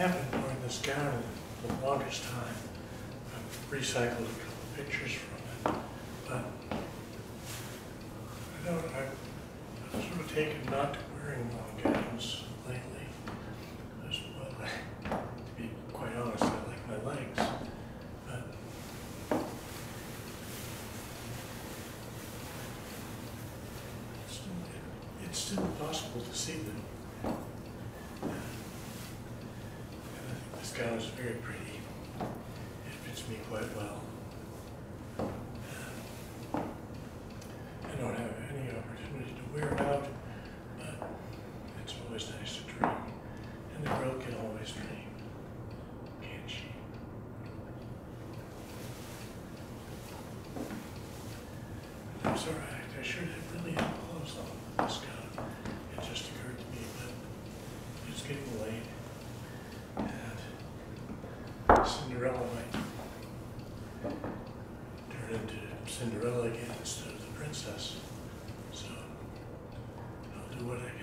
happened during this gown the longest time. I've recycled a couple pictures from it, but I don't, I've I've sort of taken not to wearing long gowns lately. Just, well, I- to be quite honest, I like my legs, but it's it's still possible to see them. And This gown is very pretty. It fits me quite well. I don't have any opportunity to wear it out, but it's always nice to dream. And the girl can always dream, can't she? I'm sorry, I- sure did really had clothes on this gown. It just occurred to me that it's getting late. And Cinderella might turn into Cinderella again instead of the princess. So I'll do what I can